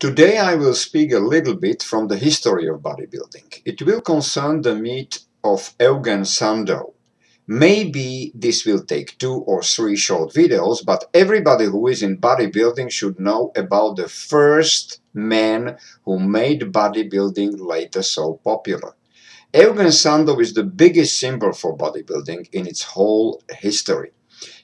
Today I will speak a little bit from the history of bodybuilding. It will concern the meet of Eugen Sandow. Maybe this will take two or three short videos, but everybody who is in bodybuilding should know about the first man who made bodybuilding later so popular. Eugen Sandow is the biggest symbol for bodybuilding in its whole history.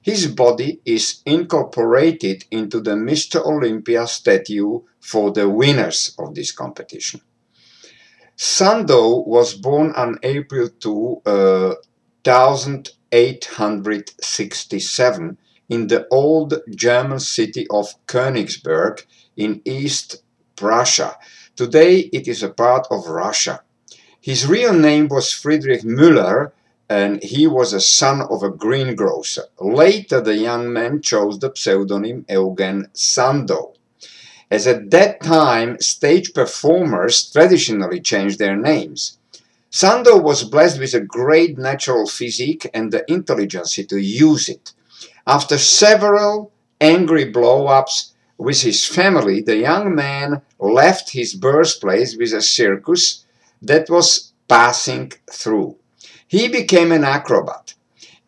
His body is incorporated into the Mr. Olympia statue for the winners of this competition. Sandow was born on April 2, uh, 1867 in the old German city of Königsberg in East Prussia. Today it is a part of Russia. His real name was Friedrich Müller and he was a son of a greengrocer. Later the young man chose the pseudonym Eugen Sandow. As at that time stage performers traditionally changed their names. Sandow was blessed with a great natural physique and the intelligence to use it. After several angry blow-ups with his family, the young man left his birthplace with a circus that was passing through. He became an acrobat,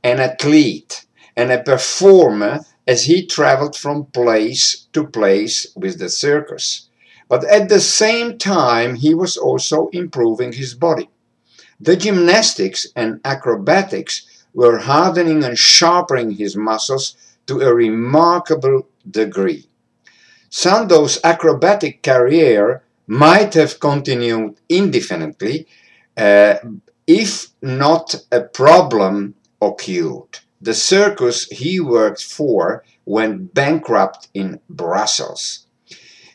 an athlete, and a performer as he traveled from place to place with the circus. But at the same time, he was also improving his body. The gymnastics and acrobatics were hardening and sharpening his muscles to a remarkable degree. Sandow's acrobatic career might have continued indefinitely, uh, if not a problem occurred. The circus he worked for went bankrupt in Brussels.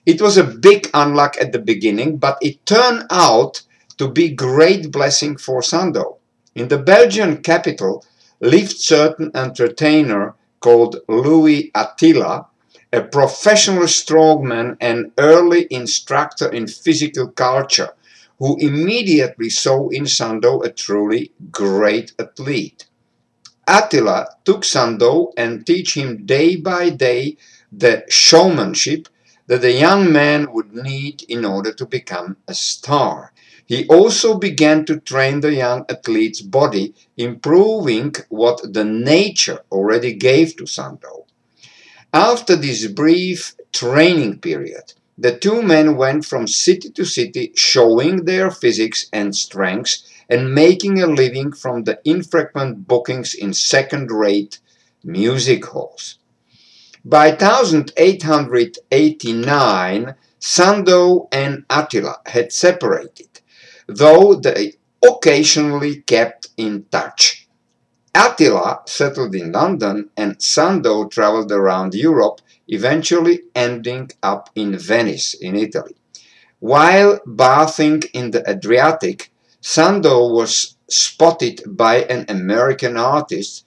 It was a big unluck at the beginning, but it turned out to be great blessing for Sandow. In the Belgian capital lived certain entertainer called Louis Attila, a professional strongman and early instructor in physical culture who immediately saw in Sandow a truly great athlete. Attila took Sandow and teach him day by day the showmanship that the young man would need in order to become a star. He also began to train the young athlete's body, improving what the nature already gave to Sandow. After this brief training period, the two men went from city to city showing their physics and strengths and making a living from the infrequent bookings in second-rate music halls. By 1889, Sandow and Attila had separated, though they occasionally kept in touch. Attila settled in London and Sandow traveled around Europe eventually ending up in Venice in Italy. While bathing in the Adriatic, Sandow was spotted by an American artist,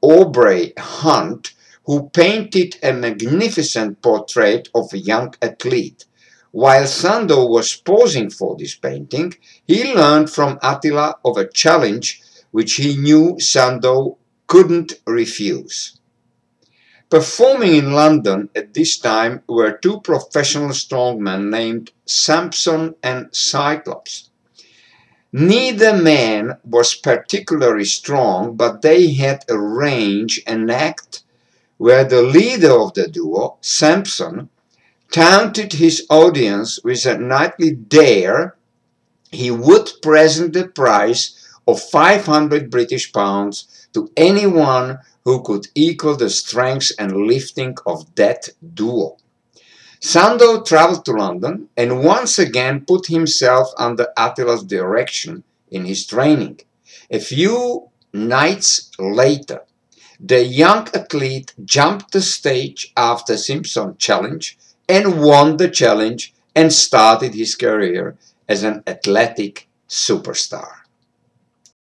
Aubrey Hunt, who painted a magnificent portrait of a young athlete. While Sandow was posing for this painting, he learned from Attila of a challenge which he knew Sandow couldn't refuse. Performing in London at this time were two professional strongmen named Samson and Cyclops. Neither man was particularly strong, but they had a range and act where the leader of the duo, Samson, taunted his audience with a nightly dare he would present the price of 500 British pounds to anyone who could equal the strength and lifting of that duo. Sandow traveled to London and once again put himself under Attila's direction in his training. A few nights later, the young athlete jumped the stage after Simpson challenge and won the challenge and started his career as an athletic superstar.